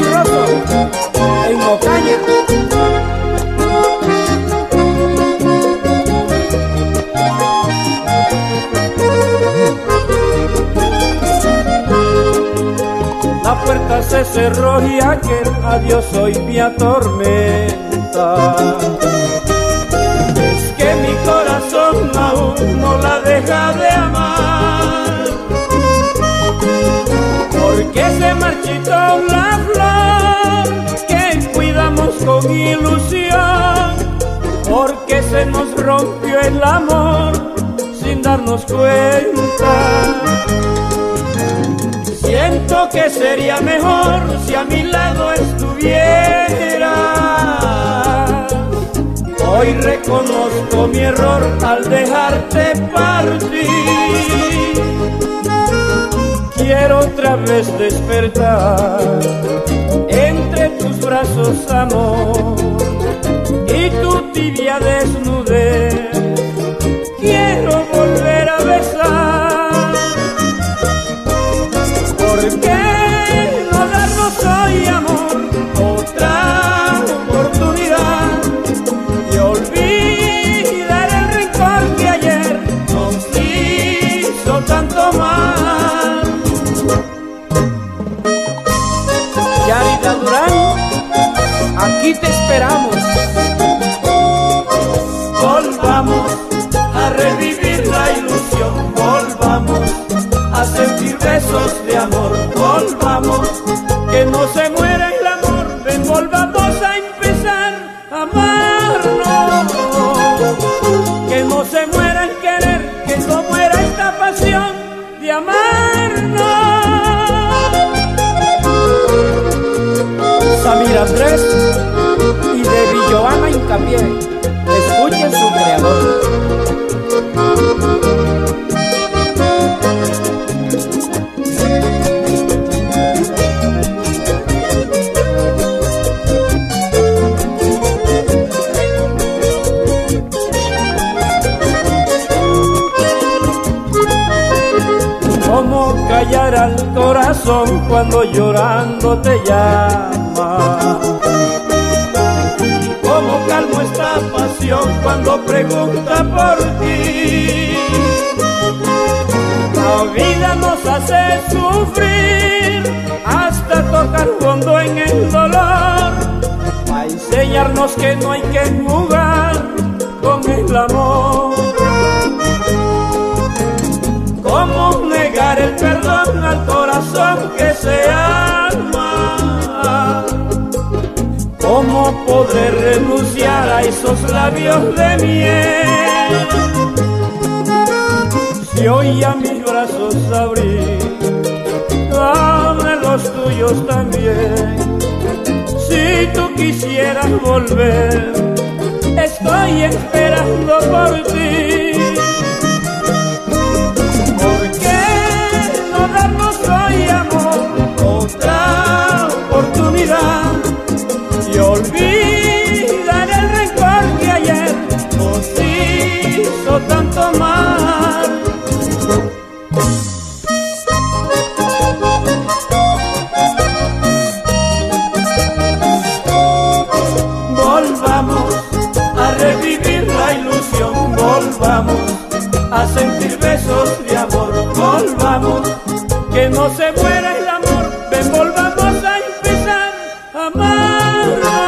En Ocaña. La puerta se cerró y aquel adiós hoy me atormenta. Es que mi corazón aún no la deja de amar. Nos rompió el amor sin darnos cuenta. Siento que sería mejor si a mi lado estuviera. Hoy reconozco mi error al dejarte partir. Quiero otra vez despertar entre tus brazos, amor, y tu tibia Quiero volver a besar ¿Por qué no darnos hoy, amor, otra oportunidad y olvidar el rencor que ayer nos hizo tanto mal? Yarita Durán, aquí te esperamos. Revivir la ilusión, volvamos a sentir besos de amor, volvamos, que no se muera el amor, ven, volvamos a empezar a amarnos, que no se muera el querer, que no muera esta pasión de amarnos. Samir Andrés callar al corazón cuando llorando te llama. Cómo calmo esta pasión cuando pregunta por ti. La vida nos hace sufrir hasta tocar fondo en el dolor. A enseñarnos que no hay que jugar con el amor. Que se ama? ¿Cómo poder renunciar a esos labios de miel? Si hoy a mis brazos abrí, dame los tuyos también. Si tú quisieras volver, estoy esperando por ti. Volvamos a revivir la ilusión, volvamos a sentir besos de amor, volvamos que no se muera el amor, volvamos a empezar a amarnos,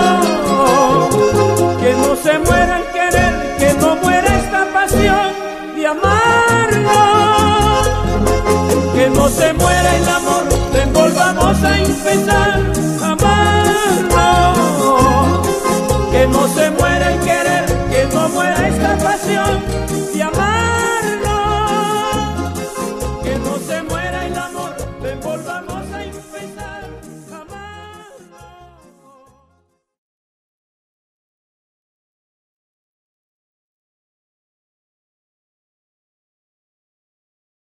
que no se muera el querer, el amor, ven volvamos a empezar